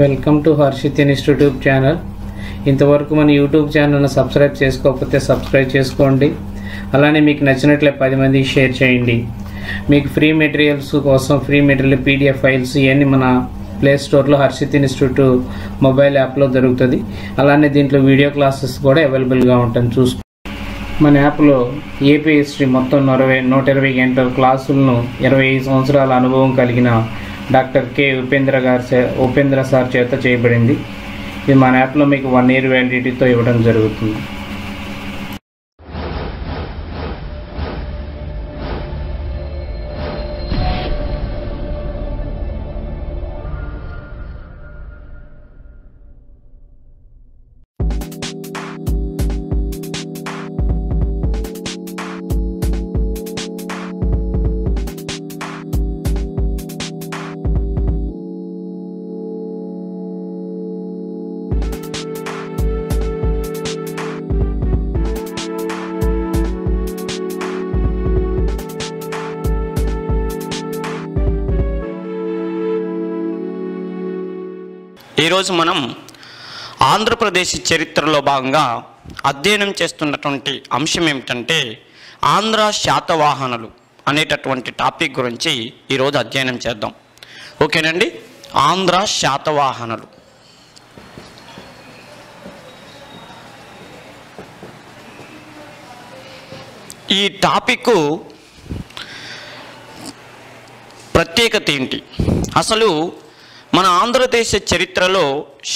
Welcome to Harshit institute channel. ఇంతవరకు మన YouTube ఛానల్ను సబ్స్క్రైబ్ చేసుకోకపోతే సబ్స్క్రైబ్ చేసుకోండి. అలానే మీకు నచ్చినట్లే పది మందికి షేర్ చేయండి. మీకు ఫ్రీ మెటీరియల్స్ కోసం ఫ్రీ మెటీరియల్ పీడిఎఫ్ ఫైల్స్ ఇవన్నీ మన ప్లే స్టోర్లో హర్షిత్ ఇన్స్టిట్యూట్ మొబైల్ యాప్లో దొరుకుతుంది. అలానే దీంట్లో వీడియో క్లాసెస్ కూడా అవైలబుల్గా ఉంటుంది చూసుకో మన యాప్లో ఏపీ హిస్టరీ మొత్తం అరవై నూట ఇరవై గంటల క్లాసులను ఇరవై ఐదు సంవత్సరాల అనుభవం కలిగిన డాక్టర్ కె ఉపేంద్ర గారి చే- ఉపేంద్ర సార్ చేత చేయబడింది. ఇది మన యాప్లో మీకు వన్ ఇయర్ వ్యాలిడిటీతో ఇవ్వడం జరుగుతుంది. ఈరోజు మనం ఆంధ్రప్రదేశ్ చరిత్రలో భాగంగా అధ్యయనం చేస్తున్నటువంటి అంశం ఏమిటంటే ఆంధ్ర శాతవాహనులు అనేటటువంటి టాపిక్ గురించి ఈరోజు అధ్యయనం చేద్దాం. ఓకేనండి? ఆంధ్ర శాతవాహనులు. ఈ టాపిక్ ప్రత్యేకత ఏంటి? అసలు మన ఆంధ్రదేశ చరిత్రలో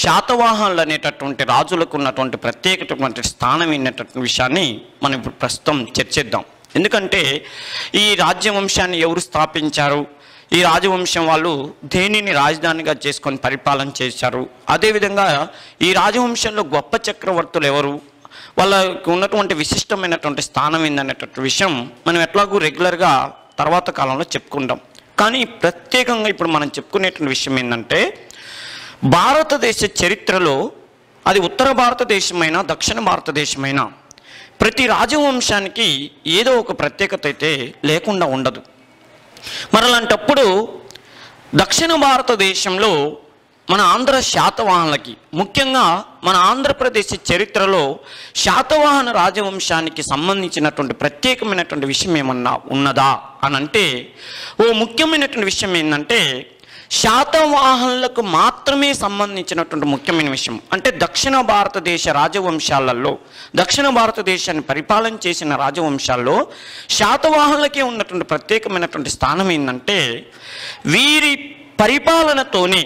శాతవాహనులు అనేటటువంటి రాజులకు ఉన్నటువంటి ప్రత్యేకటువంటి స్థానం ఏంటటువంటి విషయాన్ని మనం ఇప్పుడు ప్రస్తుతం చర్చిద్దాం. ఎందుకంటే ఈ రాజ్యవంశాన్ని ఎవరు స్థాపించారు? ఈ రాజవంశం వాళ్ళు దేనిని రాజధానిగా చేసుకొని పరిపాలన చేశారు? అదేవిధంగా ఈ రాజవంశంలో గొప్ప చక్రవర్తులు ఎవరు? వాళ్ళకు ఉన్నటువంటి విశిష్టమైనటువంటి స్థానం ఏందనేటటువంటి విషయం మనం ఎట్లాగూ రెగ్యులర్గా తర్వాత కాలంలో చెప్పుకుంటాం. కానీ ప్రత్యేకంగా ఇప్పుడు మనం చెప్పుకునేటువంటి విషయం ఏంటంటే భారతదేశ చరిత్రలో అది ఉత్తర భారతదేశమైనా దక్షిణ భారతదేశమైనా ప్రతి రాజవంశానికి ఏదో ఒక ప్రత్యేకత అయితే లేకుండా ఉండదు. మరి దక్షిణ భారతదేశంలో మన ఆంధ్ర శాతవాహనులకి ముఖ్యంగా మన ఆంధ్రప్రదేశ్ చరిత్రలో శాతవాహన రాజవంశానికి సంబంధించినటువంటి ప్రత్యేకమైనటువంటి విషయం ఏమన్నా ఉన్నదా అని అంటే ఓ ముఖ్యమైనటువంటి విషయం ఏంటంటే శాతవాహనులకు మాత్రమే సంబంధించినటువంటి ముఖ్యమైన విషయం. అంటే దక్షిణ భారతదేశ రాజవంశాలలో దక్షిణ భారతదేశాన్ని పరిపాలన చేసిన రాజవంశాల్లో శాతవాహనులకే ఉన్నటువంటి ప్రత్యేకమైనటువంటి స్థానం ఏంటంటే వీరి పరిపాలనతోనే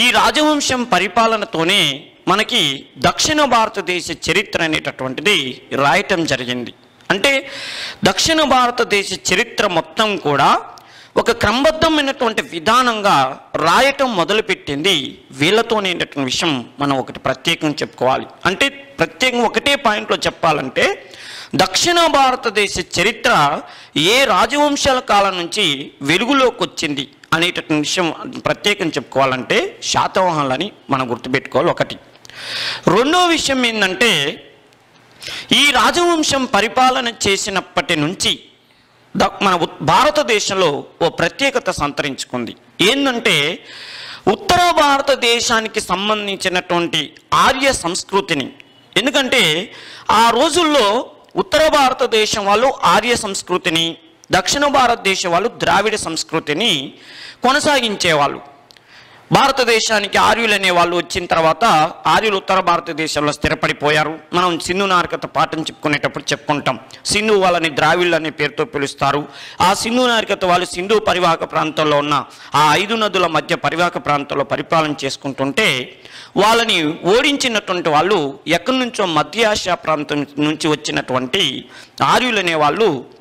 ఈ రాజవంశం పరిపాలనతోనే మనకి దక్షిణ భారతదేశ చరిత్ర అనేటటువంటిది రాయటం జరిగింది. అంటే దక్షిణ భారతదేశ చరిత్ర మొత్తం కూడా ఒక క్రమబద్ధమైనటువంటి విధానంగా రాయటం మొదలుపెట్టింది వీళ్ళతోనేటటువంటి విషయం మనం ఒకటి ప్రత్యేకంగా చెప్పుకోవాలి. అంటే ప్రత్యేకంగా ఒకటే పాయింట్లో చెప్పాలంటే దక్షిణ భారతదేశ చరిత్ర ఏ రాజవంశాల కాలం నుంచి వెలుగులోకి వచ్చింది? అనేటటువంటి విషయం ప్రత్యేకం చెప్పుకోవాలంటే శాతవాహనులని మనం గుర్తుపెట్టుకోవాలి ఒకటి. రెండో విషయం ఏంటంటే ఈ రాజవంశం పరిపాలన చేసినప్పటి నుంచి మన భారతదేశంలో ఓ ప్రత్యేకత సంతరించుకుంది. ఏంటంటే ఉత్తర భారతదేశానికి సంబంధించినటువంటి ఆర్య సంస్కృతిని. ఎందుకంటే ఆ రోజుల్లో ఉత్తర భారతదేశం వాళ్ళు ఆర్య సంస్కృతిని దక్షిణ భారతదేశం వాళ్ళు ద్రావిడ సంస్కృతిని కొనసాగించేవాళ్ళు. భారతదేశానికి ఆర్యులు అనే వాళ్ళు వచ్చిన తర్వాత ఆర్యులు ఉత్తర భారతదేశంలో స్థిరపడిపోయారు. మనం సింధు నాగరికత పాఠం చెప్పుకునేటప్పుడు చెప్పుకుంటాం. సింధు వాళ్ళని ద్రావిళ్ళు అనే పేరుతో పిలుస్తారు. ఆ సింధు నాగరికత వాళ్ళు సింధు పరివాహక ప్రాంతంలో ఉన్న ఆ ఐదు నదుల మధ్య పరివాహక ప్రాంతంలో పరిపాలన చేసుకుంటుంటే వాళ్ళని ఓడించినటువంటి వాళ్ళు ఎక్కడి నుంచో మధ్య ఆసియా ప్రాంతం నుంచి వచ్చినటువంటి ఆర్యులు అనే వాళ్ళు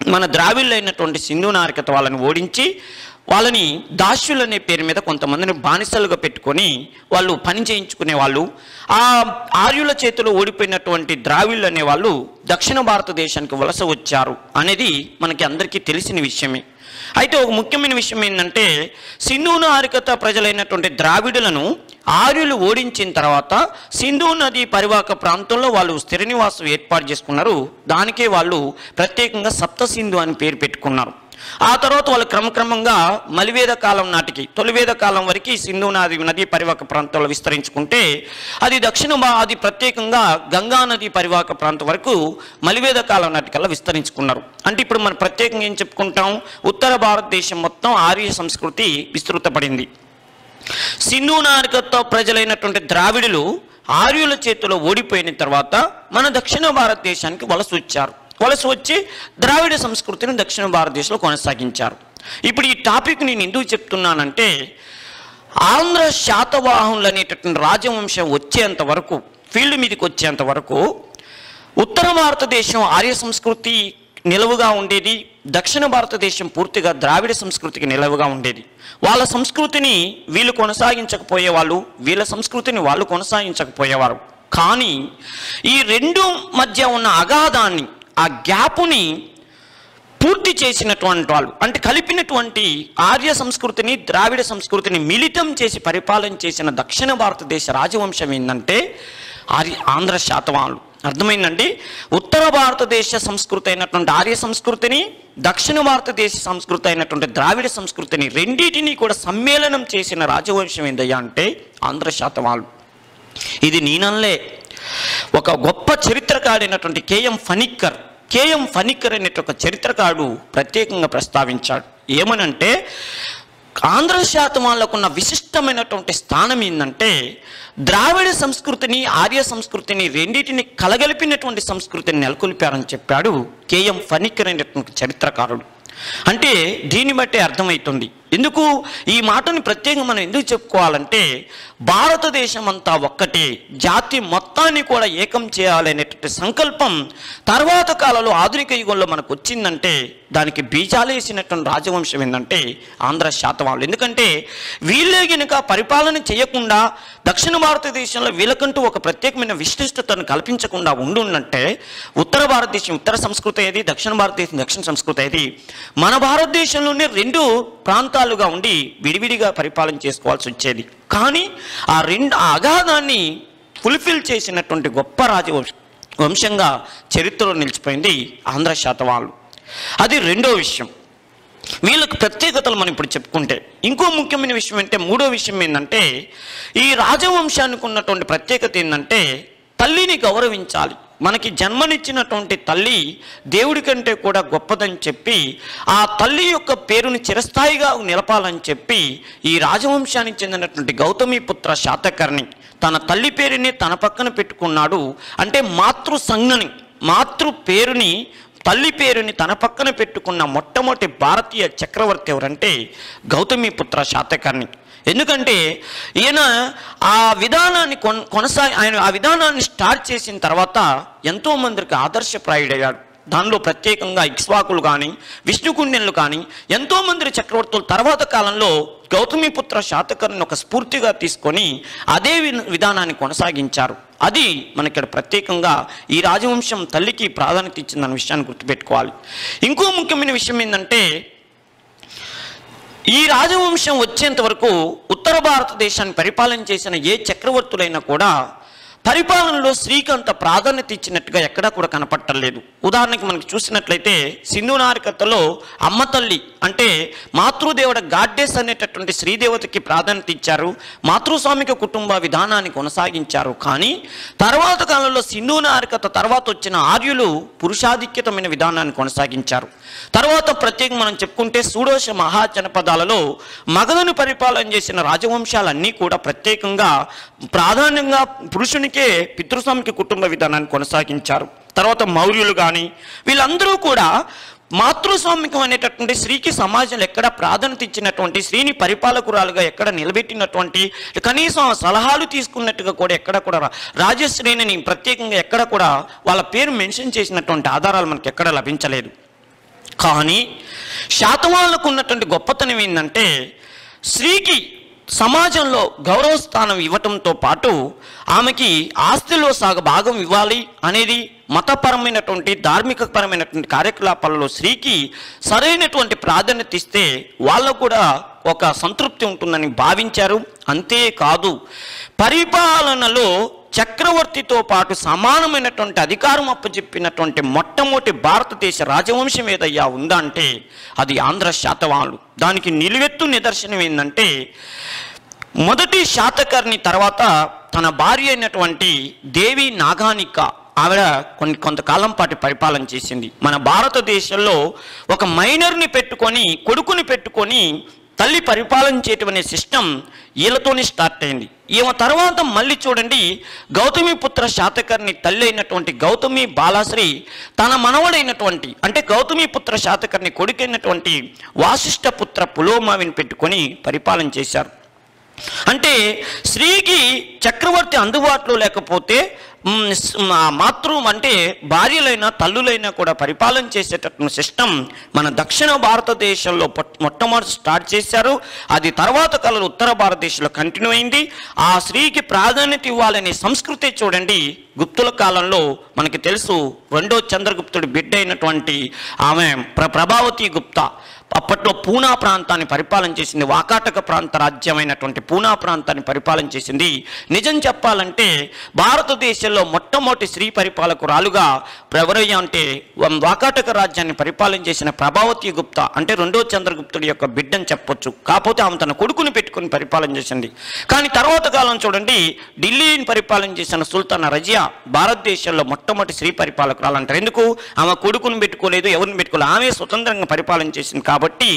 మన ద్రావిళ్ళైనటువంటి సింధు నారికత వాళ్ళని ఓడించి వాళ్ళని దాస్యులు అనే పేరు మీద కొంతమందిని బానిసలుగా పెట్టుకొని వాళ్ళు పని చేయించుకునే వాళ్ళు ఆ ఆర్యుల చేతిలో ఓడిపోయినటువంటి ద్రావిళ్ళు అనే వాళ్ళు దక్షిణ భారతదేశానికి వలస వచ్చారు అనేది మనకి అందరికీ తెలిసిన విషయమే. అయితే ఒక ముఖ్యమైన విషయం ఏంటంటే సింధువును నాగరికత ప్రజలైనటువంటి ద్రావిడులను ఆర్యులు ఓడించిన తర్వాత సింధు నది పరివాహక ప్రాంతంలో వాళ్ళు స్థిర నివాసం ఏర్పాటు చేసుకున్నారు. దానికే వాళ్ళు ప్రత్యేకంగా సప్త సింధు అని పేరు పెట్టుకున్నారు. ఆ తర్వాత వాళ్ళు క్రమక్రమంగా మలివేద కాలం నాటికి తొలివేద కాలం వరకు సింధు నది నదీ పరివాహక ప్రాంతంలో విస్తరించుకుంటే అది దక్షిణ భా అది ప్రత్యేకంగా గంగా నది పరివాహక ప్రాంతం వరకు మలివేద కాలం నాటికల్లా విస్తరించుకున్నారు. అంటే ఇప్పుడు మనం ప్రత్యేకంగా ఏం చెప్పుకుంటాం? ఉత్తర భారతదేశం మొత్తం ఆర్య సంస్కృతి విస్తృతపడింది. సింధు నాగరికతో ప్రజలైనటువంటి ద్రావిడులు ఆర్యుల చేతిలో ఓడిపోయిన తర్వాత మన దక్షిణ భారతదేశానికి వలస వచ్చారు. వలస వచ్చి ద్రావిడ సంస్కృతిని దక్షిణ భారతదేశంలో కొనసాగించారు. ఇప్పుడు ఈ టాపిక్ నేను ఎందుకు చెప్తున్నానంటే ఆంధ్ర శాతవాహనులు అనేటటువంటి రాజవంశం వచ్చేంత వరకు ఫీల్డ్ మీదకి వచ్చేంత వరకు ఉత్తర భారతదేశం ఆర్య సంస్కృతి నిలవుగా ఉండేది దక్షిణ భారతదేశం పూర్తిగా ద్రావిడ సంస్కృతికి నిలవుగా ఉండేది. వాళ్ళ సంస్కృతిని వీళ్ళు కొనసాగించకపోయేవాళ్ళు వీళ్ళ సంస్కృతిని వాళ్ళు కొనసాగించకపోయేవారు. కానీ ఈ రెండు మధ్య ఉన్న అగాధాన్ని ఆ గ్యాపుని పూర్తి చేసినటువంటి వాళ్ళు అంటే కలిపినటువంటి ఆర్య సంస్కృతిని ద్రావిడ సంస్కృతిని మిళితం చేసి పరిపాలన చేసిన దక్షిణ భారతదేశ రాజవంశం ఏంటంటే ఆర్య ఆంధ్ర శాతవాహనులు. అర్థమైందండి? ఉత్తర భారతదేశ సంస్కృతి అయినటువంటి ఆర్య సంస్కృతిని దక్షిణ భారతదేశ సంస్కృతి అయినటువంటి ద్రావిడ సంస్కృతిని రెండింటినీ కూడా సమ్మేళనం చేసిన రాజవంశం ఏందయ్యా అంటే ఆంధ్ర శాతవాహనులు. ఇది నీనన్లే. ఒక గొప్ప చరిత్రకాడైనటువంటి కేఎం ఫనిక్కర్ కేఎం ఫనిక్కర్ అనేటువంటి ఒక చరిత్రకారుడు ప్రత్యేకంగా ప్రస్తావించాడు. ఏమనంటే ఆంధ్ర శాతమాలకు ఉన్న విశిష్టమైనటువంటి స్థానం ఏంటంటే ద్రావిడ సంస్కృతిని ఆర్య సంస్కృతిని రెండింటిని కలగలిపినటువంటి సంస్కృతిని నెలకొల్పారని చెప్పాడు కేఎం ఫనిక్కర్ అనేటువంటి చరిత్రకారుడు. అంటే దీన్ని బట్టి అర్థమవుతుంది. ఎందుకు? ఈ మాటని ప్రత్యేకంగా మనం ఎందుకు చెప్పుకోవాలంటే భారతదేశం అంతా ఒక్కటే జాతి మొత్తాన్ని కూడా ఏకం చేయాలనేటువంటి సంకల్పం తర్వాత కాలంలో ఆధునిక యుగంలో మనకు వచ్చిందంటే దానికి బీజాలు వేసినటువంటి రాజవంశం ఏంటంటే ఆంధ్ర శాతవాళ్ళు. ఎందుకంటే వీళ్ళే గనుక పరిపాలన చేయకుండా దక్షిణ భారతదేశంలో వీళ్ళకంటూ ఒక ప్రత్యేకమైన విశిష్టతను కల్పించకుండా ఉండుంటే ఉత్తర భారతదేశం ఉత్తర సంస్కృతి ఏది దక్షిణ భారతదేశం దక్షిణ సంస్కృతి ఏది? మన భారతదేశంలోనే రెండు ప్రాంతాలుగా ఉండి విడివిడిగా పరిపాలన చేసుకోవాల్సి వచ్చేది. కానీ ఆ రెండు ఆ అగాధాన్ని ఫుల్ఫిల్ చేసినటువంటి గొప్ప రాజవంశ వంశంగా చరిత్రలో నిలిచిపోయింది ఆంధ్ర శాతవాళ్ళు. అది రెండో విషయం. వీళ్ళకి ప్రత్యేకతలు మనం ఇప్పుడు చెప్పుకుంటే ఇంకో ముఖ్యమైన విషయం ఏంటంటే మూడో విషయం ఏంటంటే ఈ రాజవంశానికి ఉన్నటువంటి ప్రత్యేకత ఏంటంటే తల్లిని గౌరవించాలి. మనకి జన్మనిచ్చినటువంటి తల్లి దేవుడి కంటే కూడా గొప్పదని చెప్పి ఆ తల్లి యొక్క పేరుని చిరస్థాయిగా నిలపాలని చెప్పి ఈ రాజవంశానికి చెందినటువంటి గౌతమిపుత్ర శాతకర్ణి తన తల్లి పేరుని తన పక్కన పెట్టుకున్నాడు. అంటే మాతృ సంజ్ఞని మాతృ పేరుని తల్లి పేరుని తన పక్కన పెట్టుకున్న మొట్టమొదటి భారతీయ చక్రవర్తి ఎవరంటే గౌతమిపుత్ర శాతకర్ణి. ఎందుకంటే ఈయన ఆ విధానాన్ని కొన కొనసాగి ఆయన ఆ విధానాన్ని స్టార్ట్ చేసిన తర్వాత ఎంతో మందికి ఆదర్శప్రాయుడయ్యాడు. దానిలో ప్రత్యేకంగా ఇక్స్వాకులు కానీ విష్ణుకుండెన్లు కానీ ఎంతో మంది చక్రవర్తులు తర్వాత కాలంలో గౌతమిపుత్ర శాతకర్ని ఒక స్ఫూర్తిగా తీసుకొని అదే విధానాన్ని కొనసాగించారు. అది మన ఇక్కడ ప్రత్యేకంగా ఈ రాజవంశం తల్లికి ప్రాధాన్యత ఇచ్చిందన్న విషయాన్ని గుర్తుపెట్టుకోవాలి. ఇంకో ముఖ్యమైన విషయం ఏంటంటే ఈ రాజవంశం వచ్చేంత వరకు ఉత్తర భారతదేశాన్ని పరిపాలన చేసిన ఏ చక్రవర్తులైనా కూడా పరిపాలనలో స్త్రీకి అంత ప్రాధాన్యత ఇచ్చినట్టుగా ఎక్కడా కూడా కనపట్టలేదు ఉదాహరణకి మనకి చూసినట్లయితే సింధు నారికతలో అమ్మ తల్లి అంటే మాతృదేవుడ గాడ్డెస్ అనేటటువంటి శ్రీదేవతకి ప్రాధాన్యత ఇచ్చారు. మాతృస్వామిక కుటుంబ విధానాన్ని కొనసాగించారు. కానీ తర్వాత కాలంలో సింధు నారికత తర్వాత వచ్చిన ఆర్యులు పురుషాధిక్యతమైన విధానాన్ని కొనసాగించారు. తర్వాత ప్రత్యేకంగా మనం చెప్పుకుంటే సూడోష మహాజనపదాలలో మగధను పరిపాలన చేసిన రాజవంశాలన్నీ కూడా ప్రత్యేకంగా ప్రాధాన్యంగా పురుషునికి పితృస్వామికి కుటుంబ విధానాన్ని కొనసాగించారు. తర్వాత మౌర్యులు కానీ వీళ్ళందరూ కూడా మాతృస్వామికం అనేటటువంటి స్త్రీకి సమాజంలో ఎక్కడ ప్రాధాన్యత ఇచ్చినటువంటి స్త్రీని పరిపాలకురాలుగా ఎక్కడ నిలబెట్టినటువంటి కనీసం సలహాలు తీసుకున్నట్టుగా కూడా ఎక్కడ కూడా రాజశ్రేణిని ప్రత్యేకంగా ఎక్కడ కూడా వాళ్ళ పేరు మెన్షన్ చేసినటువంటి ఆధారాలు మనకి ఎక్కడ లభించలేదు. కానీ శాతవాళ్ళకు ఉన్నటువంటి గొప్పతనం ఏంటంటే స్త్రీకి సమాజంలో గౌరవ స్థానం ఇవ్వటంతో పాటు ఆమెకి ఆస్తిలో సగ భాగం ఇవ్వాలి అనేది మతపరమైనటువంటి ధార్మికపరమైనటువంటి కార్యకలాపాలలో స్త్రీకి సరైనటువంటి ప్రాధాన్యత ఇస్తే వాళ్ళకు కూడా ఒక సంతృప్తి ఉంటుందని భావించారు. అంతేకాదు పరిపాలనలో చక్రవర్తితో పాటు సమానమైనటువంటి అధికారం అప్పచెప్పినటువంటి మొట్టమొదటి భారతదేశ రాజవంశం ఏదయ్యా ఉందా అంటే అది ఆంధ్ర శాతవాలు. దానికి నిలువెత్తు నిదర్శనం ఏంటంటే మొదటి శాతకర్ణి తర్వాత తన భార్య అయినటువంటి దేవి నాగానిక ఆవిడ కొన్ని కొంతకాలం పాటు పరిపాలన చేసింది. మన భారతదేశంలో ఒక మైనర్ని పెట్టుకొని కొడుకుని పెట్టుకొని తల్లి పరిపాలన చేయటం సిస్టమ్ వీళ్ళతోనే స్టార్ట్ అయింది. ఈమె తర్వాత మళ్ళీ చూడండి గౌతమి పుత్ర శాతకర్ణి తల్లి అయినటువంటి గౌతమి బాలాశ్రీ తన మనవడైనటువంటి అంటే గౌతమి పుత్ర శాతకర్ణి కొడుకైనటువంటి వాసిష్ఠ పుత్ర పులోమావిని పెట్టుకొని పరిపాలన చేశారు. అంటే స్త్రీకి చక్రవర్తి అందుబాటులో లేకపోతే మాతృ అంటే భార్యలైనా తల్లులైనా కూడా పరిపాలన చేసేటటువంటి సిస్టమ్ మన దక్షిణ భారతదేశంలో మొట్టమొదటి స్టార్ట్ చేశారు. అది తర్వాత కాలంలో ఉత్తర భారతదేశంలో కంటిన్యూ అయింది. ఆ స్త్రీకి ప్రాధాన్యత ఇవ్వాలనే సంస్కృతి చూడండి. గుప్తుల కాలంలో మనకి తెలుసు రెండో చంద్రగుప్తుడి బిడ్డ అయినటువంటి ఆమె ప్ర ప్రభావతి గుప్తా. అప్పట్లో పూనా ప్రాంతాన్ని పరిపాలన చేసింది వాకాటక ప్రాంత రాజ్యమైనటువంటి పూనా ప్రాంతాన్ని పరిపాలన చేసింది. నిజం చెప్పాలంటే భారతదేశంలో మొట్టమొదటి స్త్రీ పరిపాలకురాలుగా ఎవరయ్యా అంటే వాకాటక రాజ్యాన్ని పరిపాలన చేసిన ప్రభావతి గుప్తా. అంటే రెండో చంద్రగుప్తుడి యొక్క బిడ్డని చెప్పొచ్చు. కాకపోతే ఆమె తన కొడుకుని పెట్టుకుని పరిపాలన చేసింది. కానీ తర్వాత కాలం చూడండి ఢిల్లీని పరిపాలన చేసిన సుల్తాన్ రజియా భారతదేశంలో మొట్టమొదటి స్త్రీ పరిపాలకురాలు అంటారు. ఎందుకు? ఆమె కొడుకుని పెట్టుకోలేదు ఎవరిని పెట్టుకోలేదు. ఆమె స్వతంత్రంగా పరిపాలన చేసింది కాబట్టి కాబట్టి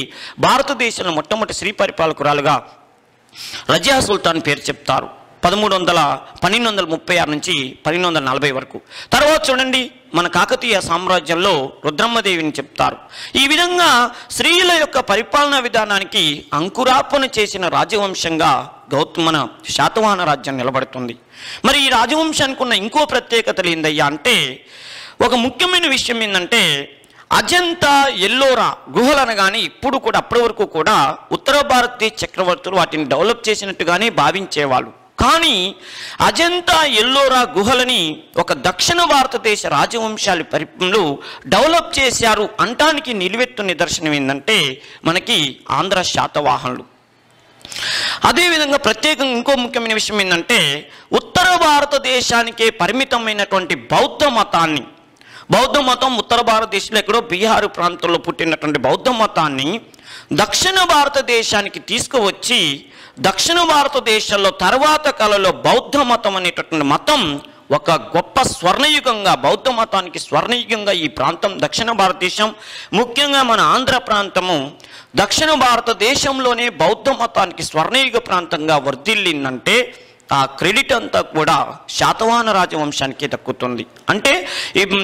భారతదేశంలో మొట్టమొదటి స్త్రీ పరిపాలకురాలుగా రజియా సుల్తాన్ పేరు చెప్తారు. పదమూడు వందల పన్నెండు వందల ముప్పై ఆరు నుంచి పన్నెండు వందల నలభై వరకు. తర్వాత చూడండి మన కాకతీయ సామ్రాజ్యంలో రుద్రమ్మదేవిని చెప్తారు. ఈ విధంగా స్త్రీల యొక్క పరిపాలనా విధానానికి అంకురాపణ చేసిన రాజవంశంగా గౌతమన శాతవాహన రాజ్యం నిలబడుతుంది. మరి ఈ రాజవంశానికి ఉన్న ఇంకో ప్రత్యేకతలు ఏందయ్యా అంటే ఒక ముఖ్యమైన విషయం ఏంటంటే అజంతా ఎల్లోరా గుహలు అనగానే ఇప్పుడు కూడా అప్పటి వరకు కూడా ఉత్తర భారతదేశ చక్రవర్తులు వాటిని డెవలప్ చేసినట్టుగానే భావించేవాళ్ళు. కానీ అజంతా ఎల్లోరా గుహలని ఒక దక్షిణ భారతదేశ రాజవంశాల పరిపంలో డెవలప్ చేశారు అంటానికి నిలువెత్తు నిదర్శనం ఏంటంటే మనకి ఆంధ్ర శాతవాహనులు. అదేవిధంగా ప్రత్యేకంగా ఇంకో ముఖ్యమైన విషయం ఏంటంటే ఉత్తర భారతదేశానికే పరిమితమైనటువంటి బౌద్ధ మతాన్ని బౌద్ధ మతం ఉత్తర భారతదేశంలో ఎక్కడో బీహార్ ప్రాంతంలో పుట్టినటువంటి బౌద్ధ మతాన్ని దక్షిణ భారతదేశానికి తీసుకువచ్చి దక్షిణ భారతదేశంలో తర్వాత కాలంలో బౌద్ధ మతం అనేటటువంటి మతం ఒక గొప్ప స్వర్ణయుగంగా బౌద్ధ మతానికి స్వర్ణయుగంగా ఈ ప్రాంతం దక్షిణ భారతదేశం ముఖ్యంగా మన ఆంధ్ర ప్రాంతము దక్షిణ భారతదేశంలోనే బౌద్ధ మతానికి స్వర్ణయుగ ప్రాంతంగా వర్ధిల్లిందంటే ఆ క్రెడిట్ అంతా కూడా శాతవాహన రాజవంశానికి దక్కుతుంది. అంటే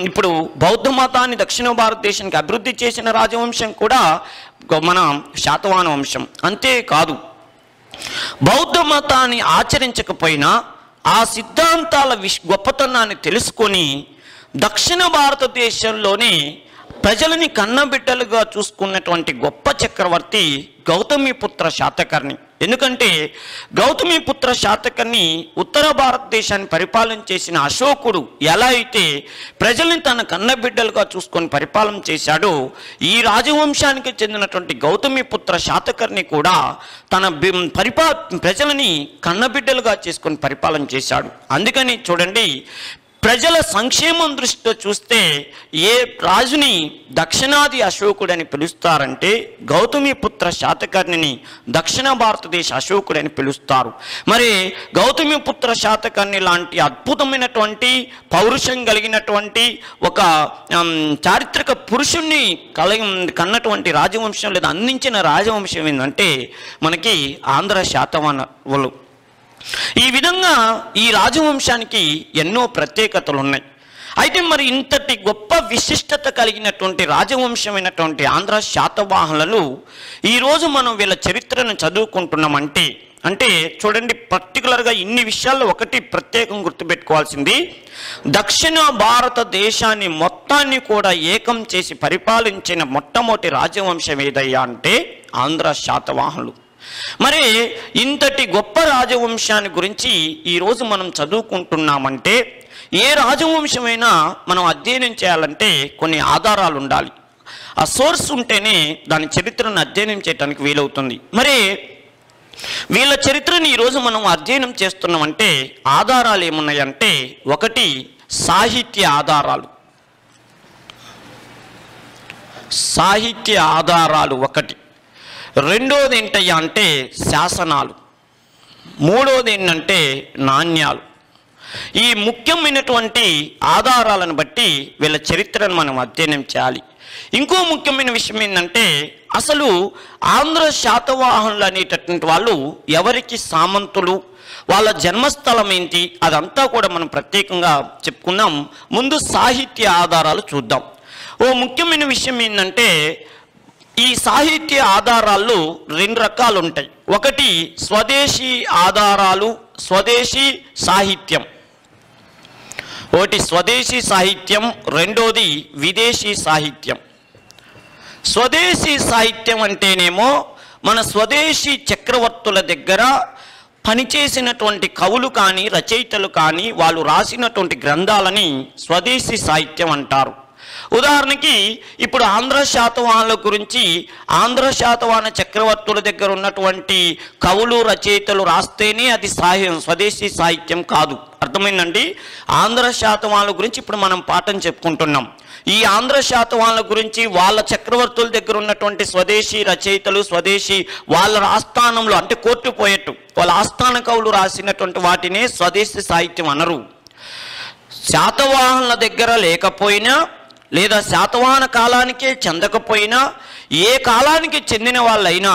ఇప్పుడు బౌద్ధ మతాన్ని దక్షిణ భారతదేశానికి అభివృద్ధి చేసిన రాజవంశం కూడా మన శాతవాహన వంశం. అంతేకాదు బౌద్ధ మతాన్ని ఆచరించకపోయినా ఆ సిద్ధాంతాల విష్ గొప్పతనాన్ని తెలుసుకొని దక్షిణ భారతదేశంలోనే ప్రజలని కన్నబిడ్డలుగా చూసుకున్నటువంటి గొప్ప చక్రవర్తి గౌతమిపుత్ర శాతకర్ణి. ఎందుకంటే గౌతమిపుత్ర శాతకర్ణి ఉత్తర భారతదేశాన్ని పరిపాలన చేసిన అశోకుడు ఎలా అయితే ప్రజల్ని తన కన్నబిడ్డలుగా చూసుకొని పరిపాలన చేశాడో ఈ రాజవంశానికి చెందినటువంటి గౌతమిపుత్ర శాతకర్ణి కూడా తన పరిపా ప్రజలని కన్నబిడ్డలుగా చేసుకొని పరిపాలన చేశాడు. అందుకని చూడండి ప్రజల సంక్షేమం దృష్టితో చూస్తే ఏ రాజుని దక్షిణాది అశోకుడని పిలుస్తారంటే గౌతమిపుత్ర శాతకర్ణిని దక్షిణ భారతదేశ అశోకుడని పిలుస్తారు. మరి గౌతమిపుత్ర శాతకర్ణి లాంటి అద్భుతమైనటువంటి పౌరుషం కలిగినటువంటి ఒక చారిత్రక పురుషుణ్ణి కలిగి కన్నటువంటి రాజవంశం లేదా అందించిన రాజవంశం ఏంటంటే మనకి ఆంధ్ర శాతవనవులు ఈ విధంగా ఈ రాజవంశానికి ఎన్నో ప్రత్యేకతలు ఉన్నాయి అయితే మరి ఇంతటి గొప్ప విశిష్టత కలిగినటువంటి రాజవంశమైనటువంటి ఆంధ్ర శాతవాహనులు ఈరోజు మనం వీళ్ళ చరిత్రను చదువుకుంటున్నామంటే అంటే చూడండి పర్టికులర్గా ఇన్ని విషయాల్లో ఒకటి ప్రత్యేకం గుర్తుపెట్టుకోవాల్సింది. దక్షిణ భారతదేశాన్ని మొత్తాన్ని కూడా ఏకం చేసి పరిపాలించిన మొట్టమొదటి రాజవంశం ఏదయ్యా అంటే ఆంధ్ర శాతవాహనులు. మరి ఇంతటి గొప్ప రాజవంశాన్ని గురించి ఈరోజు మనం చదువుకుంటున్నామంటే ఏ రాజవంశమైనా మనం అధ్యయనం చేయాలంటే కొన్ని ఆధారాలు ఉండాలి. ఆ సోర్స్ ఉంటేనే దాని చరిత్రను అధ్యయనం చేయడానికి వీలవుతుంది. మరి వీళ్ళ చరిత్రని ఈరోజు మనం అధ్యయనం చేస్తున్నామంటే ఆధారాలు ఏమున్నాయంటే ఒకటి సాహిత్య ఆధారాలు. సాహిత్య ఆధారాలు ఒకటి. రెండోది ఏంటయ్యా అంటే శాసనాలు. మూడోది ఏంటంటే నాణ్యాలు. ఈ ముఖ్యమైనటువంటి ఆధారాలను బట్టి వీళ్ళ చరిత్రను మనం అధ్యయనం చేయాలి. ఇంకో ముఖ్యమైన విషయం ఏంటంటే అసలు ఆంధ్ర శాతవాహనులు అనేటటువంటి వాళ్ళు ఎవరికి సామంతులు? వాళ్ళ జన్మస్థలం ఏంటి? అదంతా కూడా మనం ప్రత్యేకంగా చెప్పుకుందాం. ముందు సాహిత్య ఆధారాలు చూద్దాం. ఓ ముఖ్యమైన విషయం ఏంటంటే ఈ సాహిత్య ఆధారాల్లో రెండు రకాలు ఉంటాయి ఒకటి స్వదేశీ ఆధారాలు స్వదేశీ సాహిత్యం. ఒకటి స్వదేశీ సాహిత్యం రెండోది విదేశీ సాహిత్యం. స్వదేశీ సాహిత్యం అంటేనేమో మన స్వదేశీ చక్రవర్తుల దగ్గర పనిచేసినటువంటి కవులు కానీ రచయితలు కానీ వాళ్ళు రాసినటువంటి గ్రంథాలని స్వదేశీ సాహిత్యం అంటారు. ఉదాహరణకి ఇప్పుడు ఆంధ్ర శాతవాహనుల గురించి ఆంధ్ర శాతవాహన చక్రవర్తుల దగ్గర ఉన్నటువంటి కవులు రచయితలు రాస్తేనే అది సాహిత్యం స్వదేశీ సాహిత్యం కాదు. అర్థమైందండి? ఆంధ్ర శాతవాహనుల గురించి ఇప్పుడు మనం పాఠం చెప్పుకుంటున్నాం. ఈ ఆంధ్ర శాతవాహనుల గురించి వాళ్ళ చక్రవర్తుల దగ్గర ఉన్నటువంటి స్వదేశీ రచయితలు స్వదేశీ వాళ్ళ ఆస్థానంలో అంటే కోర్టు పోయేట్టు వాళ్ళ ఆస్థాన కవులు రాసినటువంటి వాటినే స్వదేశీ సాహిత్యం అనరు. శాతవాహనుల దగ్గర లేకపోయినా లేదా శాతవాహన కాలానికే చెందకపోయినా ఏ కాలానికి చెందిన వాళ్ళైనా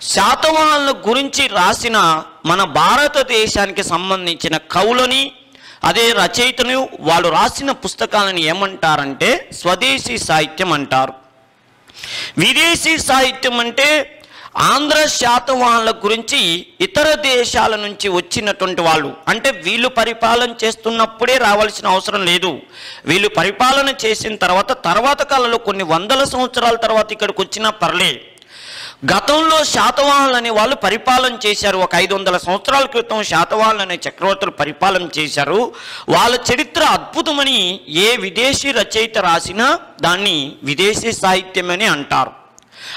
శాతవాహనుల గురించి రాసిన మన భారతదేశానికి సంబంధించిన కవులని అదే రచయితను వాళ్ళు రాసిన పుస్తకాలను ఏమంటారంటే స్వదేశీ సాహిత్యం అంటారు. విదేశీ సాహిత్యం అంటే ఆంధ్ర శాతవాహనుల గురించి ఇతర దేశాల నుంచి వచ్చినటువంటి వాళ్ళు. అంటే వీళ్ళు పరిపాలన చేస్తున్నప్పుడే రావాల్సిన అవసరం లేదు. వీళ్ళు పరిపాలన చేసిన తర్వాత తర్వాత కాలంలో కొన్ని వందల సంవత్సరాల తర్వాత ఇక్కడికి వచ్చినా పర్లే. గతంలో శాతవాహనులు అనే వాళ్ళు పరిపాలన చేశారు. ఒక ఐదు వందల సంవత్సరాల క్రితం శాతవాహనులు అనే చక్రవర్తులు పరిపాలన చేశారు. వాళ్ళ చరిత్ర అద్భుతమని ఏ విదేశీ రచయిత రాసినా దాన్ని విదేశీ సాహిత్యం అని అంటారు.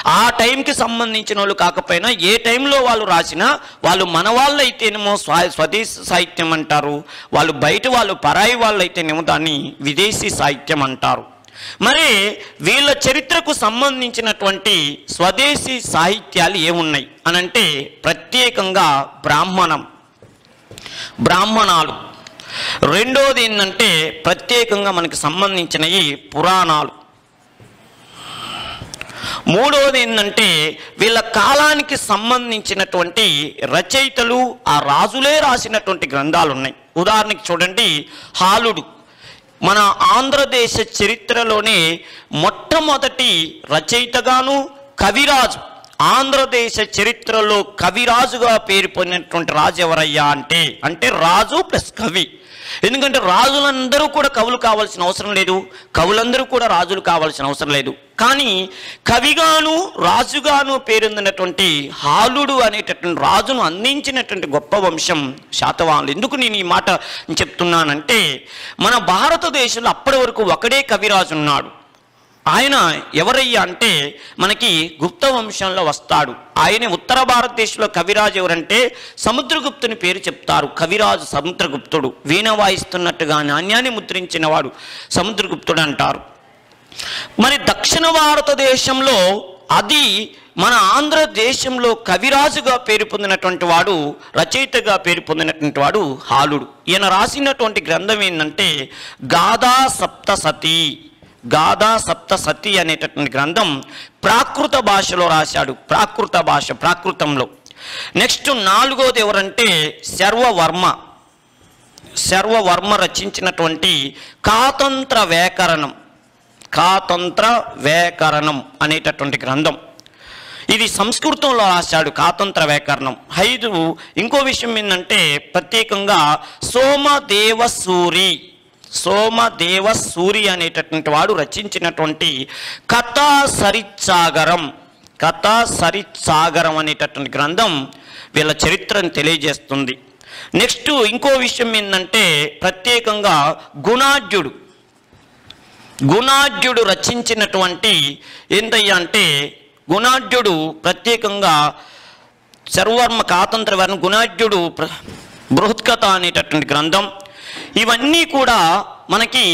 ఆ టైంకి సంబంధించిన వాళ్ళు కాకపోయినా ఏ టైంలో వాళ్ళు రాసినా వాళ్ళు మన వాళ్ళు అయితేనేమో స్వ స్వదేశీ సాహిత్యం అంటారు వాళ్ళు బయట వాళ్ళు పరాయి వాళ్ళు అయితేనేమో దాన్ని విదేశీ సాహిత్యం అంటారు. మరి వీళ్ళ చరిత్రకు సంబంధించినటువంటి స్వదేశీ సాహిత్యాలు ఏమున్నాయి అనంటే ప్రత్యేకంగా బ్రాహ్మణం. బ్రాహ్మణాలు. రెండోది ఏంటంటే ప్రత్యేకంగా మనకి సంబంధించినవి పురాణాలు. మూడవది ఏంటంటే వీళ్ళ కాలానికి సంబంధించినటువంటి రచయితలు ఆ రాజులే రాసినటువంటి గ్రంథాలు ఉన్నాయి. ఉదాహరణకి చూడండి హాలుడు. మన ఆంధ్రదేశ చరిత్రలోనే మొట్టమొదటి రచయితగాను కవిరాజు. ఆంధ్రదేశ చరిత్రలో కవిరాజుగా పేరు పొందినటువంటి రాజు ఎవరయ్యా అంటే అంటే రాజు ప్లస్ కవి. ఎందుకంటే రాజులందరూ కూడా కవులు కావాల్సిన అవసరం లేదు. కవులందరూ కూడా రాజులు కావాల్సిన అవసరం లేదు. కానీ కవిగాను రాజుగాను పేరొందినటువంటి హాలుడు అనేటటువంటి రాజును అందించినటువంటి గొప్ప వంశం శాతవాహనులు. ఎందుకు నేను ఈ మాట చెప్తున్నానంటే మన భారతదేశంలో అప్పటి వరకు ఒకడే కవిరాజు ఉన్నాడు. ఆయన ఎవరయ్యా అంటే మనకి గుప్త వంశంలో వస్తాడు. ఆయన ఉత్తర భారతదేశంలో కవిరాజు ఎవరంటే సముద్రగుప్తుని పేరు చెప్తారు. కవిరాజు సముద్రగుప్తుడు. వీణ వాయిస్తున్నట్టుగా నాణ్యాన్ని ముద్రించిన వాడు సముద్రగుప్తుడు అంటారు. మరి దక్షిణ భారతదేశంలో అది మన ఆంధ్రదేశంలో కవిరాజుగా పేరు పొందినటువంటి వాడు రచయితగా పేరు పొందినటువంటి వాడు హాలుడు. ఈయన రాసినటువంటి గ్రంథం ఏంటంటే గాథా సప్తసతి. గాథా సప్తసతి అనేటటువంటి గ్రంథం ప్రాకృత భాషలో రాశాడు. ప్రాకృత భాష ప్రాకృతంలో. నెక్స్ట్ నాలుగోది ఎవరంటే శర్వవర్మ. శర్వవర్మ రచించినటువంటి కాతంత్ర వ్యాకరణం. కాతంత్ర వ్యాకరణం అనేటటువంటి గ్రంథం. ఇది సంస్కృతంలో రాశాడు కాతంత్ర వ్యాకరణం. ఐదు ఇంకో విషయం ఏంటంటే ప్రత్యేకంగా సోమదేవసూరి. సోమదేవ సూరి అనేటటువంటి వాడు రచించినటువంటి కథా సరిత్సాగరం. కథా సరిత్సాగరం అనేటటువంటి గ్రంథం వీళ్ళ చరిత్రను తెలియజేస్తుంది. నెక్స్ట్ ఇంకో విషయం ఏంటంటే ప్రత్యేకంగా గుణార్జుడు. గుణార్జుడు రచించినటువంటి ఏంటయ్యా అంటే గుణార్జుడు ప్రత్యేకంగా శర్వర్మ కాతంత్ర వారిని గుణార్జుడు బృహత్కథ అనేటటువంటి గ్రంథం. ఇవన్నీ కూడా మనకి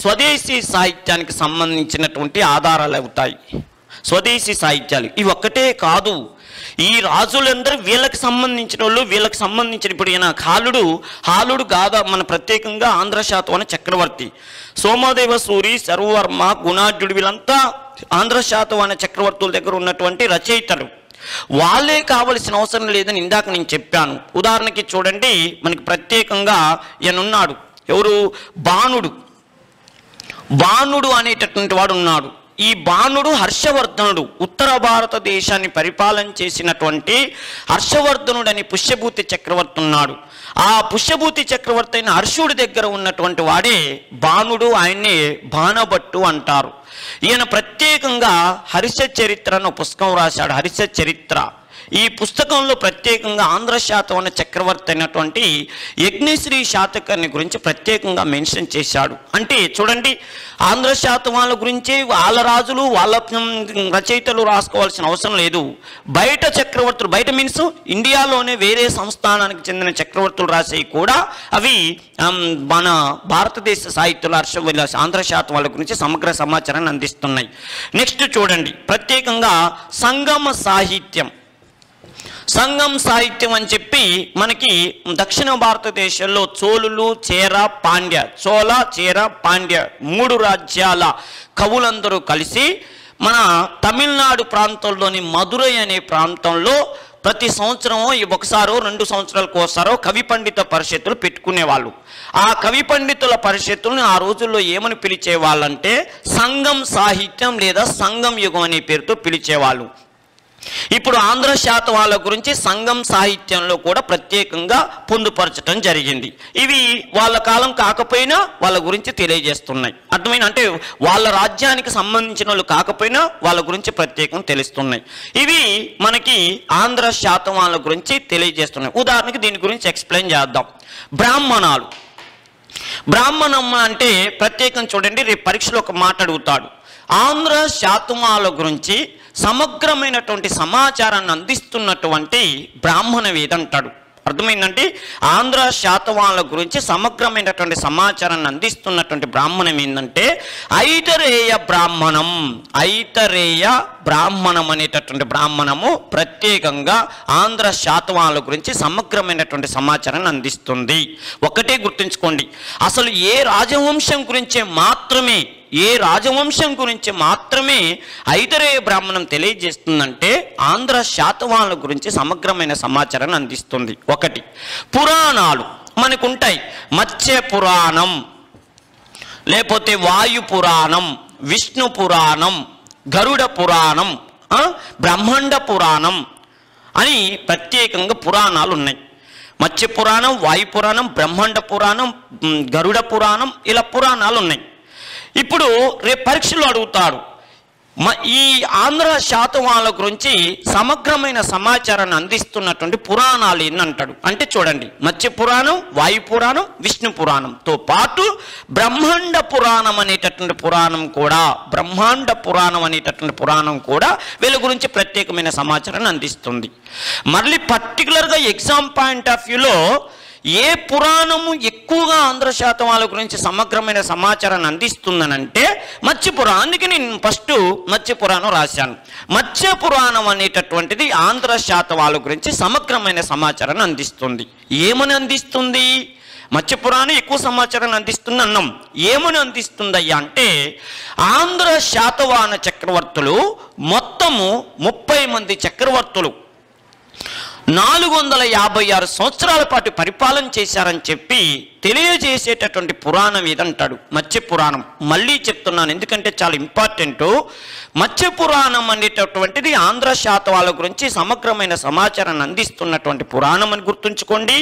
స్వదేశీ సాహిత్యానికి సంబంధించినటువంటి ఆధారాలు అవుతాయి స్వదేశీ సాహిత్యాలు. ఇవి ఒక్కటే కాదు. ఈ రాజులందరూ వీళ్ళకి సంబంధించిన వాళ్ళు వీళ్ళకి సంబంధించిన ఇప్పుడు ఈయన హాలుడు హాలుడు గాథ మన ప్రత్యేకంగా ఆంధ్రశాతం చక్రవర్తి. సోమదేవ సూరి సర్వవర్మ గుణాఢ్యుడు వీళ్ళంతా ఆంధ్రశాతం అనే చక్రవర్తుల దగ్గర ఉన్నటువంటి రచయితలు. వాళ్ళే కావలసిన అవసరం లేదని ఇందాక నేను చెప్పాను. ఉదాహరణకి చూడండి మనకి ప్రత్యేకంగా ఈయన ఉన్నాడు. ఎవరు? బాణుడు. బాణుడు అనేటటువంటి వాడు ఉన్నాడు. ఈ బాణుడు హర్షవర్ధనుడు ఉత్తర భారతదేశాన్ని పరిపాలన చేసినటువంటి హర్షవర్ధనుడు అని పుష్యభూతి చక్రవర్తి ఉన్నాడు. ఆ పుష్యభూతి చక్రవర్తి అయిన హర్షుడి దగ్గర ఉన్నటువంటి వాడే బాణుడు ఆయన్ని బాణభట్టు అంటారు. ఈయన ప్రత్యేకంగా హరిష చరిత్ర అనే పుస్తకం రాశాడు. హరిష చరిత్ర ఈ పుస్తకంలో ప్రత్యేకంగా ఆంధ్ర శాతవన చక్రవర్తి అయినటువంటి యజ్ఞశ్రీ శాతకర్ణి గురించి ప్రత్యేకంగా మెన్షన్ చేశాడు. అంటే చూడండి ఆంధ్ర శాతవాళ్ళ గురించి వాళ్ళ రాజులు వాళ్ళ రచయితలు రాసుకోవాల్సిన అవసరం లేదు. బయట చక్రవర్తులు బయట మీన్స్ ఇండియాలోనే వేరే సంస్థానానికి చెందిన చక్రవర్తులు రాసేవి కూడా అవి మన భారతదేశ సాహిత్యుల హర్ష ఆంధ్ర శాతం వాళ్ళ గురించి సమగ్ర సమాచారాన్ని అందిస్తున్నాయి. నెక్స్ట్ చూడండి ప్రత్యేకంగా సంగమ సాహిత్యం. సంగం సాహిత్యం అని చెప్పి మనకి దక్షిణ భారతదేశంలో చోళులు చేర పాండ్య చోళ చేర పాండ్య మూడు రాజ్యాల కవులందరూ కలిసి మన తమిళనాడు ప్రాంతంలోని మధురై అనే ప్రాంతంలో ప్రతి సంవత్సరం ఒకసారో రెండు సంవత్సరాలకు ఒకసారో కవి పండిత పరిషత్తులు పెట్టుకునేవాళ్ళు. ఆ కవి పండితుల పరిషత్తులను ఆ రోజుల్లో ఏమని పిలిచేవాళ్ళంటే సంగం సాహిత్యం లేదా సంగం యుగం అనే పేరుతో పిలిచేవాళ్ళు. ఇప్పుడు ఆంధ్ర శాతవాళ్ళ గురించి సంఘం సాహిత్యంలో కూడా ప్రత్యేకంగా పొందుపరచడం జరిగింది. ఇవి వాళ్ళ కాలం కాకపోయినా వాళ్ళ గురించి తెలియజేస్తున్నాయి. అర్థమైన అంటే వాళ్ళ రాజ్యానికి సంబంధించిన వాళ్ళు కాకపోయినా వాళ్ళ గురించి ప్రత్యేకం తెలుస్తున్నాయి. ఇవి మనకి ఆంధ్ర శాతవాళ్ళ గురించి తెలియజేస్తున్నాయి. ఉదాహరణకి దీని గురించి ఎక్స్ప్లెయిన్ చేద్దాం. బ్రాహ్మణాలు. బ్రాహ్మణం అంటే ప్రత్యేకం చూడండి రేపు పరీక్షలో ఒక మాట అడుగుతాడు. ఆంధ్ర శాతుమాల గురించి సమగ్రమైనటువంటి సమాచారాన్ని అందిస్తున్నటువంటి బ్రాహ్మణ వేదంటాడు అర్థమైందంటే ఆంధ్ర శాతవాళ్ళ గురించి సమగ్రమైనటువంటి సమాచారాన్ని అందిస్తున్నటువంటి బ్రాహ్మణం ఏంటంటే ఐతరేయ బ్రాహ్మణం. ఐతరేయ బ్రాహ్మణం అనేటటువంటి బ్రాహ్మణము ప్రత్యేకంగా ఆంధ్ర శాతవాళ్ళ గురించి సమగ్రమైనటువంటి సమాచారాన్ని అందిస్తుంది. ఒకటే గుర్తుంచుకోండి. అసలు ఏ రాజవంశం గురించే మాత్రమే ఏ రాజవంశం గురించి మాత్రమే ఐతరేయ బ్రాహ్మణం తెలియజేస్తుందంటే ఆంధ్ర శాతవాళ్ళ గురించి సమగ్రమైన సమాచారాన్ని అందిస్తుంది. ఒకటి. పురాణాలు మనకుంటాయి. మత్స్య పురాణం లేకపోతే వాయు పురాణం విష్ణు పురాణం గరుడ పురాణం బ్రహ్మాండ పురాణం అని ప్రత్యేకంగా పురాణాలు ఉన్నాయి మత్స్య పురాణం వాయు పురాణం బ్రహ్మాండ పురాణం గరుడ పురాణం ఇలా పురాణాలు ఉన్నాయి ఇప్పుడు రేపు పరీక్షలు అడుగుతాడు ఈ ఆంధ్ర శాతవాళ్ళ గురించి సమగ్రమైన సమాచారాన్ని అందిస్తున్నటువంటి పురాణాలు ఎన్ని అంటాడు అంటే చూడండి మత్స్య పురాణం వాయు పురాణం విష్ణు పురాణంతో పాటు బ్రహ్మాండ పురాణం అనేటటువంటి పురాణం కూడా బ్రహ్మాండ పురాణం అనేటటువంటి పురాణం కూడా వీళ్ళ గురించి ప్రత్యేకమైన సమాచారాన్ని అందిస్తుంది. మళ్ళీ పర్టికులర్గా ఎగ్జామ్ పాయింట్ ఆఫ్ వ్యూలో ఏ పురాణము ఎక్కువగా ఆంధ్ర శాతం వాళ్ళ గురించి సమగ్రమైన సమాచారాన్ని అందిస్తుందనంటే మత్స్య పురాణం అందుకే నేను ఫస్ట్ మత్స్య పురాణం రాశాను. మత్స్య పురాణం అనేటటువంటిది ఆంధ్ర శాతం వాళ్ళ గురించి సమగ్రమైన సమాచారాన్ని అందిస్తుంది. ఏమని అందిస్తుంది? మత్స్య పురాణం ఎక్కువ సమాచారాన్ని అందిస్తుంది అన్నాం. ఏమని అందిస్తుందయ్యా అంటే ఆంధ్ర శాతవాహన చక్రవర్తులు మొత్తము ముప్పై మంది చక్రవర్తులు. నాలుగు వందల యాభై ఆరు సంవత్సరాల పాటు పరిపాలన చేశారని చెప్పి తెలియజేసేటటువంటి పురాణం ఏదంటాడు? మత్స్య పురాణం. మళ్ళీ చెప్తున్నాను ఎందుకంటే చాలా ఇంపార్టెంట్. మత్స్య పురాణం అనేటటువంటిది ఆంధ్ర శాతవాల గురించి సమగ్రమైన సమాచారాన్ని అందిస్తున్నటువంటి పురాణం అని గుర్తుంచుకోండి.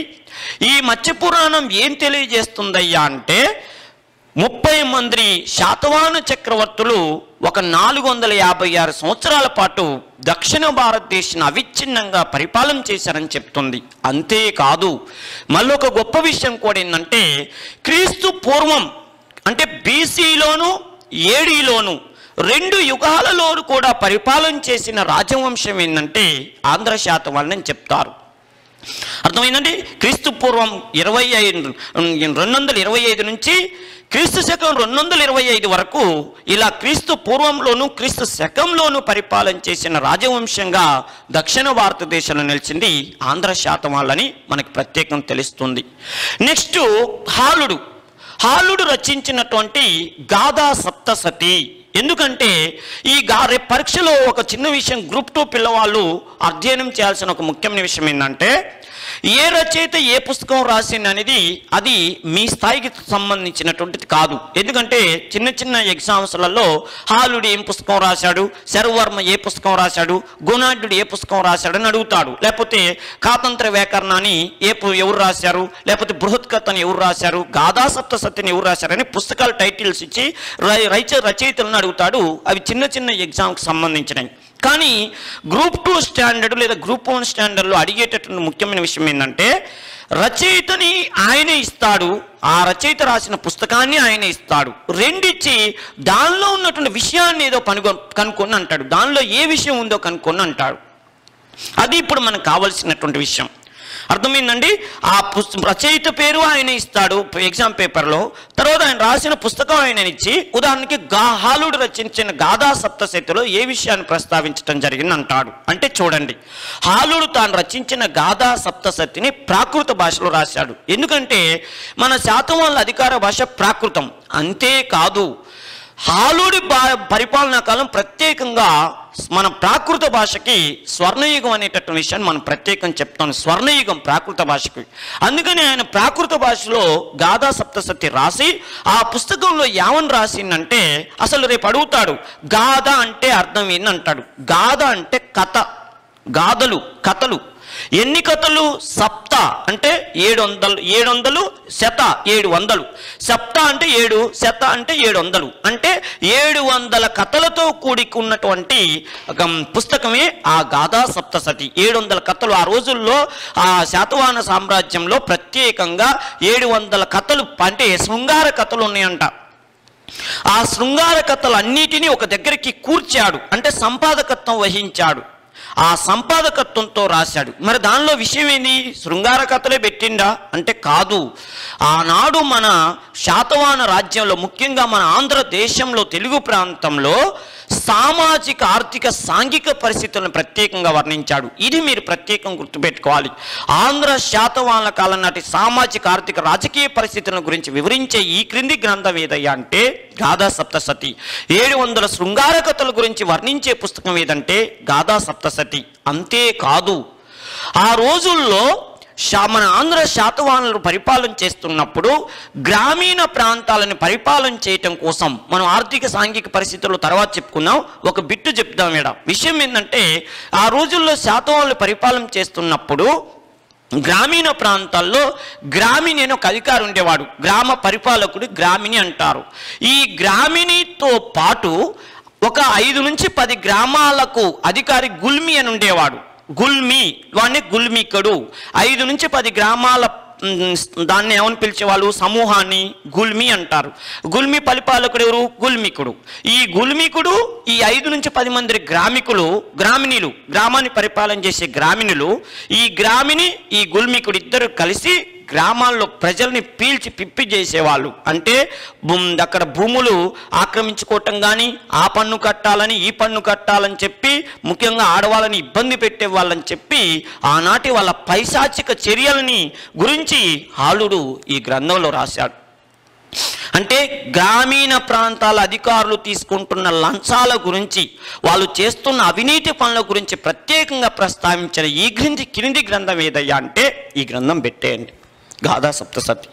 ఈ మత్స్య పురాణం ఏం తెలియజేస్తుందయ్యా అంటే ముప్పై మంది శాతవాన చక్రవర్తులు ఒక నాలుగు వందల యాభై ఆరు సంవత్సరాల పాటు దక్షిణ భారతదేశాన్ని అవిచ్ఛిన్నంగా పరిపాలన చేశారని చెప్తుంది. అంతేకాదు మళ్ళీ ఒక గొప్ప విషయం కూడా ఏంటంటే క్రీస్తు పూర్వం అంటే బీసీలోను ఏడీలోను రెండు యుగాలలోను కూడా పరిపాలన చేసిన రాజవంశం ఏంటంటే ఆంధ్ర శాతం శాతవాళ్ళని చెప్తారు. అర్థమైందండి? క్రీస్తు పూర్వం ఇరవై ఐదు రెండు వందల ఇరవై ఐదు నుంచి క్రీస్తు శకం రెండు వందల ఇరవై ఐదు వరకు ఇలా క్రీస్తు పూర్వంలోను క్రీస్తు శకంలోను పరిపాలన చేసిన రాజవంశంగా దక్షిణ భారతదేశంలో నిలిచింది ఆంధ్ర శాతం వాళ్ళని మనకు ప్రత్యేకం తెలుస్తుంది. నెక్స్ట్ హాలుడు. హాలుడు రచించినటువంటి గాథా సప్తసతి. ఎందుకంటే ఈ గా పరీక్షలో ఒక చిన్న విషయం గ్రూప్ టూ పిల్లవాళ్ళు అధ్యయనం చేయాల్సిన ఒక ముఖ్యమైన విషయం ఏంటంటే ఏ రచయిత ఏ పుస్తకం రాసింది అనేది అది మీ స్థాయికి సంబంధించినటువంటిది కాదు. ఎందుకంటే చిన్న చిన్న ఎగ్జామ్స్లలో హాలుడు ఏం పుస్తకం రాశాడు శరవర్మ ఏ పుస్తకం రాశాడు గుణాఢ్యుడు ఏ పుస్తకం రాశాడని అడుగుతాడు. లేకపోతే కాతంత్ర వ్యాకరణాన్ని ఏ ఎవరు రాశారు లేకపోతే బృహత్కథను ఎవరు రాశారు గాథా సప్తసతిని ఎవరు రాశారని పుస్తకాల టైటిల్స్ ఇచ్చి రై- రచయితలను అడుగుతాడు. అవి చిన్న చిన్న ఎగ్జామ్కి సంబంధించినవి. కానీ గ్రూప్ టూ స్టాండర్డ్ లేదా గ్రూప్ వన్ స్టాండర్డ్లో అడిగేటటువంటి ముఖ్యమైన విషయం ఏంటంటే రచయితని ఆయనే ఇస్తాడు ఆ రచయిత రాసిన పుస్తకాన్ని ఆయనే ఇస్తాడు. రెండిచ్చి దానిలో ఉన్నటువంటి విషయాన్ని ఏదో కనుగొ కనుక్కొని అంటాడు. దానిలో ఏ విషయం ఉందో కనుక్కొని అంటాడు. అది ఇప్పుడు మనకు కావలసినటువంటి విషయం. అర్థమైందండి? ఆ పుస్త రచయిత పేరు ఆయన ఇస్తాడు ఎగ్జామ్ పేపర్లో తర్వాత ఆయన రాసిన పుస్తకం ఆయన ఇచ్చి ఉదాహరణకి గా హాలుడు రచించిన గాథా సప్తశతిలో ఏ విషయాన్ని ప్రస్తావించడం జరిగింది అంటాడు అంటే చూడండి హాలుడు తాను రచించిన గాథా సప్తశతిని ప్రాకృత భాషలో రాశాడు. ఎందుకంటే మన శాతం వాళ్ళ అధికార భాష ప్రాకృతం. అంతేకాదు హాలుడి పరిపాలనా కాలం ప్రత్యేకంగా మన ప్రాకృత భాషకి స్వర్ణయుగం అనేటటువంటి విషయాన్ని మనం ప్రత్యేకం చెప్తాను స్వర్ణయుగం ప్రాకృత భాషకి. అందుకని ఆయన ప్రాకృత భాషలో గాథా సప్తసతి రాసి ఆ పుస్తకంలో ఏమని రాసిందంటే అసలు రేపు అడుగుతాడు గాథ అంటే అర్థం ఏందంటాడు. గాథ అంటే కథ. గాథలు కథలు. ఎన్ని కథలు సప్త అంటే ఏడు వందలు ఏడు వందలు శత ఏడు వందలు సప్త అంటే ఏడు శత అంటే ఏడు వందలు అంటే ఏడు వందల కథలతో కూడుకున్నటువంటి పుస్తకమే ఆ గాథా సప్తసతి ఏడు వందల కథలు ఆ రోజుల్లో ఆ శాతవాహన సామ్రాజ్యంలో ప్రత్యేకంగా ఏడు వందల కథలు అంటే శృంగార కథలు ఉన్నాయంట. ఆ శృంగార కథలన్నిటినీ ఒక దగ్గరికి కూర్చాడు. అంటే సంపాదకత్వం వహించాడు. ఆ సంపాదకత్వంతో రాశాడు. మరి దానిలో విషయం ఏంది? శృంగార కథలే పెట్టిండా? అంటే కాదు. ఆనాడు మన శాతవాన రాజ్యంలో ముఖ్యంగా మన ఆంధ్రదేశంలో తెలుగు ప్రాంతంలో సామాజిక ఆర్థిక సాంఘిక పరిస్థితులను ప్రత్యేకంగా వర్ణించాడు. ఇది మీరు ప్రత్యేకం గుర్తుపెట్టుకోవాలి. ఆంధ్ర శాతవాహన కాలం నాటి సామాజిక ఆర్థిక రాజకీయ పరిస్థితుల గురించి వివరించే ఈ క్రింది గ్రంథం ఏదయ్యా అంటే గాథా సప్తసతి. ఏడు వందల శృంగార కథల గురించి వర్ణించే పుస్తకం ఏదంటే గాథా సప్తసతి. అంతేకాదు ఆ రోజుల్లో షా మన ఆంధ్ర శాతవాహనులు పరిపాలన చేస్తున్నప్పుడు గ్రామీణ ప్రాంతాలను పరిపాలన చేయటం కోసం మనం ఆర్థిక సాంఘిక పరిస్థితుల్లో తర్వాత చెప్పుకుందాం. ఒక బిట్టు చెప్దాం ఇక్కడ విషయం ఏంటంటే ఆ రోజుల్లో శాతవాహనులు పరిపాలన చేస్తున్నప్పుడు గ్రామీణ ప్రాంతాల్లో గ్రామీణ అని ఒక అధికారి ఉండేవాడు. గ్రామ పరిపాలకుడు గ్రామిణి అంటారు. ఈ గ్రామిణితో పాటు ఒక ఐదు నుంచి పది గ్రామాలకు అధికారి గుల్మి అని ఉండేవాడు. గుల్మి వాడిని గుల్మికడు. ఐదు నుంచి పది గ్రామాల దాన్ని ఏమని పిలిచేవాళ్ళు? సమూహాన్ని గుల్మి అంటారు. గుల్మి పరిపాలకుడు ఎవరు? గుల్మికుడు. ఈ గుల్మికుడు ఈ ఐదు నుంచి పది మంది గ్రామికులు గ్రామిణులు గ్రామాన్ని పరిపాలన చేసే గ్రామిణులు ఈ గ్రామిణి ఈ గుల్మికుడు ఇద్దరు కలిసి గ్రామాల్లో ప్రజల్ని పీల్చి పిప్పి చేసేవాళ్ళు. అంటే అక్కడ భూములు ఆక్రమించుకోవటం కానీ ఆ పన్ను కట్టాలని ఈ పన్ను కట్టాలని చెప్పి ముఖ్యంగా ఆడవాళ్ళని ఇబ్బంది పెట్టే వాళ్ళని చెప్పి ఆనాటి వాళ్ళ పైశాచిక చర్యలని గురించి హాలుడు ఈ గ్రంథంలో రాశాడు. అంటే గ్రామీణ ప్రాంతాల అధికారులు తీసుకుంటున్న లంచాల గురించి వాళ్ళు చేస్తున్న అవినీతి పనుల గురించి ప్రత్యేకంగా ప్రస్తావించిన ఈ గ్రంథి కింది గ్రంథం ఏదయ్యా అంటే ఈ గ్రంథం పెట్టేయండి గాథా సప్తసతి.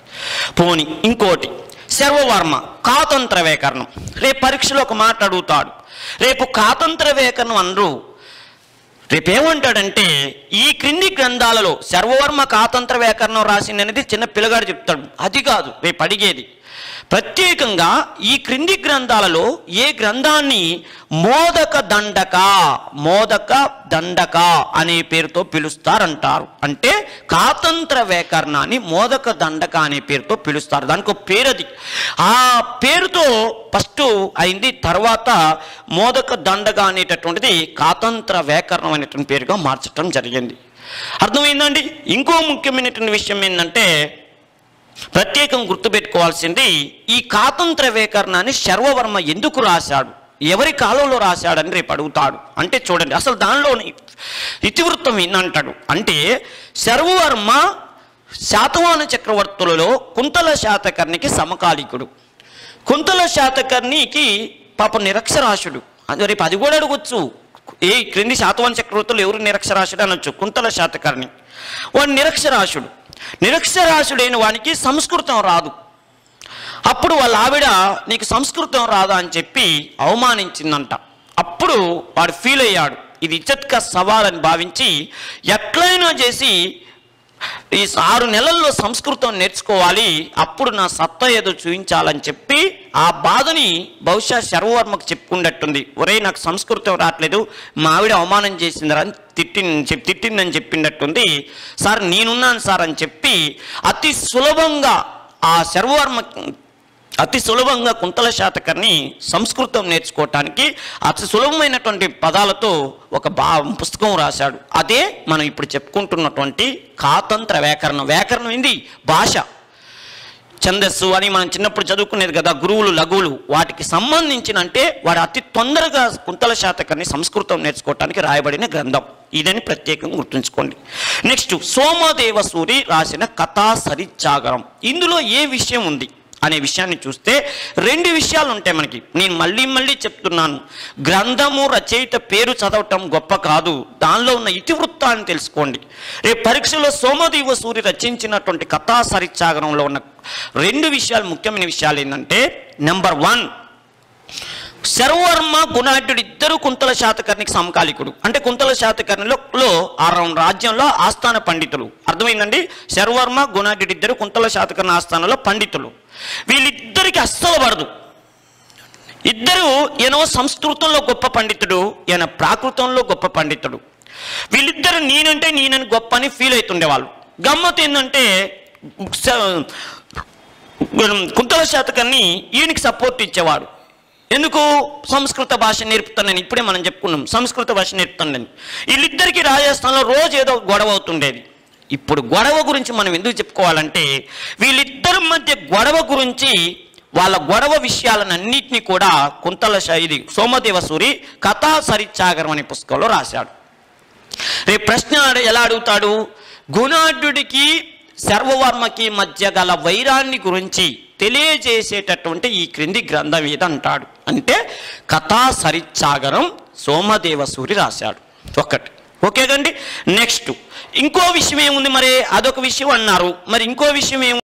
పోని ఇంకోటి శర్వవర్మ కాతంత్ర వేకరణం. రేపు పరీక్షలో ఒక మాట అడుగుతాడు. రేపు కాతంత్ర వేకరణం అనరు. రేపేమంటాడంటే ఈ క్రింది గ్రంథాలలో సర్వవర్మ కాతంత్ర వ్యాకరణం రాసింది అనేది చిన్న పిల్లగాడు చెప్తాడు. అది కాదు రేపు అడిగేది. ప్రత్యేకంగా ఈ క్రింది గ్రంథాలలో ఏ గ్రంథాన్ని మోదక దండక మోదక దండక అనే పేరుతో పిలుస్తారంటారు? అంటే కాతంత్ర వ్యాకరణాన్ని మోదక దండక అనే పేరుతో పిలుస్తారు. దానికి ఒక పేరు అది ఆ పేరుతో ఫస్ట్ అయింది తర్వాత మోదక దండక అనేటటువంటిది కాతంత్ర వ్యాకరణం అనేటువంటి పేరుగా మార్చడం జరిగింది. అర్థమైందండి? ఇంకో ముఖ్యమైనటువంటి విషయం ఏంటంటే ప్రత్యేకం గుర్తుపెట్టుకోవాల్సింది ఈ కాతంత్ర వేకరణాన్ని శర్వవర్మ ఎందుకు రాశాడు? ఎవరి కాలంలో రాశాడని రేపు అడుగుతాడు. అంటే చూడండి అసలు దానిలోని ఇతివృత్తం ఏంటంటాడు అంటే శర్వవర్మ శాతవాహన చక్రవర్తులలో కుంతల శాతకర్ణికి సమకాలికుడు. కుంతల శాతకర్ణికి పాప నిరక్షరాశుడు. అది రేపు అది కూడా అడగొచ్చు. ఏ క్రింది శాతవాహన చక్రవర్తులు ఎవరు నిరక్షరాశుడు అనొచ్చు? కుంతల శాతకర్ణి. వాడు నిరక్షరాశుడు. నిరక్షరాశుడైన వానికి సంస్కృతం రాదు. అప్పుడు వాళ్ళ ఆవిడ నీకు సంస్కృతం రాదా? అని చెప్పి అవమానించిందంట. అప్పుడు వాడు ఫీల్ అయ్యాడు. ఇది ఇచ్చత్క సవాల్ అని భావించి ఎట్లయినా చేసి ఈ ఆరు నెలల్లో సంస్కృతం నేర్చుకోవాలి. అప్పుడు నా సత్తా ఏదో చూపించాలని చెప్పి ఆ బాధని బహుశా శర్వవర్మకు చెప్పుకున్నట్టుంది. ఒరే నాకు సంస్కృతం రావట్లేదు మా ఆవిడ అవమానం చేసిందిరా అని తిట్టి చెప్పి తిట్టిందని చెప్పినట్టుంది సార్ నేనున్నాను సార్ అని చెప్పి అతి సులభంగా ఆ శర్వవర్మ అతి సులభంగా కుంతల శాతకర్ని సంస్కృతం నేర్చుకోవటానికి అతి సులభమైనటువంటి పదాలతో ఒక బా పుస్తకం రాశాడు. అదే మనం ఇప్పుడు చెప్పుకుంటున్నటువంటి కాతంత్ర వ్యాకరణం. వ్యాకరణం ఏంది? భాష. ఛందస్సు అని మనం చిన్నప్పుడు చదువుకునేది కదా గురువులు లఘువులు. వాటికి సంబంధించిన అంటే వాడు అతి తొందరగా కుంతల శాతకాన్ని సంస్కృతం నేర్చుకోవటానికి రాయబడిన గ్రంథం. ఇదని ప్రత్యేకంగా గుర్తుంచుకోండి. నెక్స్ట్ సోమదేవ సూరి రాసిన కథా సరిచాగరం ఇందులో ఏ విషయం ఉంది? అనే విషయాన్ని చూస్తే రెండు విషయాలు ఉంటాయి మనకి. నేను మళ్ళీ మళ్ళీ చెప్తున్నాను. గ్రంథము రచయిత పేరు చదవటం గొప్ప కాదు. దానిలో ఉన్న ఇతివృత్తాన్ని తెలుసుకోండి. రేపు పరీక్షలో సోమదేవ సూర్య రచించినటువంటి కథా సరిత్సాగరంలో ఉన్న రెండు విషయాలు ముఖ్యమైన విషయాలు ఏంటంటే నెంబర్ వన్ శర్వర్మ గుణాఢ్యుడు ఇద్దరు కుంతల శాతకర్ణికి సమకాలికుడు. అంటే కుంతల శాతకర్ణిలో లో రాజ్యంలో ఆస్థాన పండితులు. అర్థమైందండి? శర్వర్మ గుణాఢ్యుడు ఇద్దరు కుంతల శాతకర్ణ ఆస్థానంలో పండితులు. వీళ్ళిద్దరికి అస్సలు పడదు ఇద్దరు ఈయన సంస్కృతంలో గొప్ప పండితుడు ఈయన ప్రాకృతంలో గొప్ప పండితుడు. వీళ్ళిద్దరు నేనంటే నేనని గొప్ప అని ఫీల్ అవుతుండేవాళ్ళు. గమ్మత్ ఏంటంటే స- కుంతల శాతకాన్ని ఈయనకి సపోర్ట్ ఇచ్చేవాడు. ఎందుకు? సంస్కృత భాష నేర్పుతానని ఇప్పుడే మనం చెప్పుకున్నాం. సంస్కృత భాష నేర్పుతానని. వీళ్ళిద్దరికీ రాజస్థాన్లో రోజు ఏదో గొడవ అవుతుండేది. ఇప్పుడు గొడవ గురించి మనం ఎందుకు చెప్పుకోవాలంటే వీళ్ళిద్దరి మధ్య గొడవ గురించి వాళ్ళ గొడవ విషయాలన్నింటినీ కూడా కుంతల శైలి ఇది సోమదేవ సూరి కథా సరిచాగరం అనే పుస్తకంలో రాశాడు. రేపు ప్రశ్న ఎలా అడుగుతాడు? గుణాఢుడికి సర్వవర్మకి మధ్య గల వైరాన్ని గురించి తెలియజేసేటటువంటి ఈ క్రింది గ్రంథం అంటాడు అంటే కథా సరిచాగరం సోమదేవ సూరి రాశాడు. ఒకటి. ఓకే కండి నెక్స్ట్. ఇంకో విషయం ఏముంది మరి? అదొక విషయం అన్నారు. మరి ఇంకో విషయం ఏముంది?